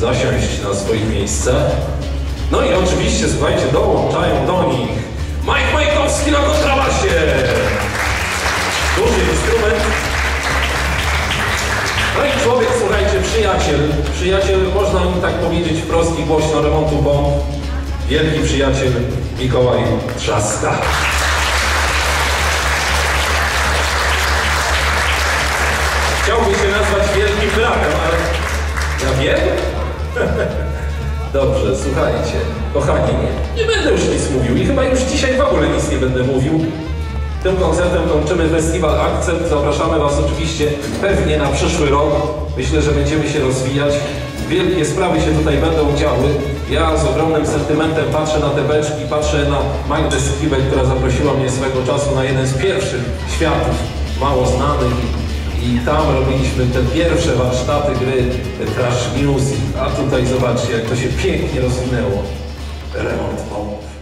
zasiąść na swoich miejscach. No i oczywiście, słuchajcie, dołączają do nich Mike Majkowski na kontrabasie. Duży instrument. No i człowiek, słuchajcie, przyjaciel. Przyjaciel, można mi tak powiedzieć wprost i głośno, remontu bomb. Wielki przyjaciel Mikołaj Trzaska. Chciałbym wiem. Dobrze, słuchajcie, kochani, nie, nie będę już nic mówił i chyba już dzisiaj w ogóle nic nie będę mówił. Tym koncertem kończymy festiwal Akcent. Zapraszamy Was oczywiście pewnie na przyszły rok. Myślę, że będziemy się rozwijać. Wielkie sprawy się tutaj będą działy. Ja z ogromnym sentymentem patrzę na te beczki, patrzę na Magdę Skibek, która zaprosiła mnie swego czasu na jeden z pierwszych światów, mało znanych. I tam robiliśmy te pierwsze warsztaty gry Trash Music. A tutaj zobaczcie, jak to się pięknie rozwinęło. Remont pomp.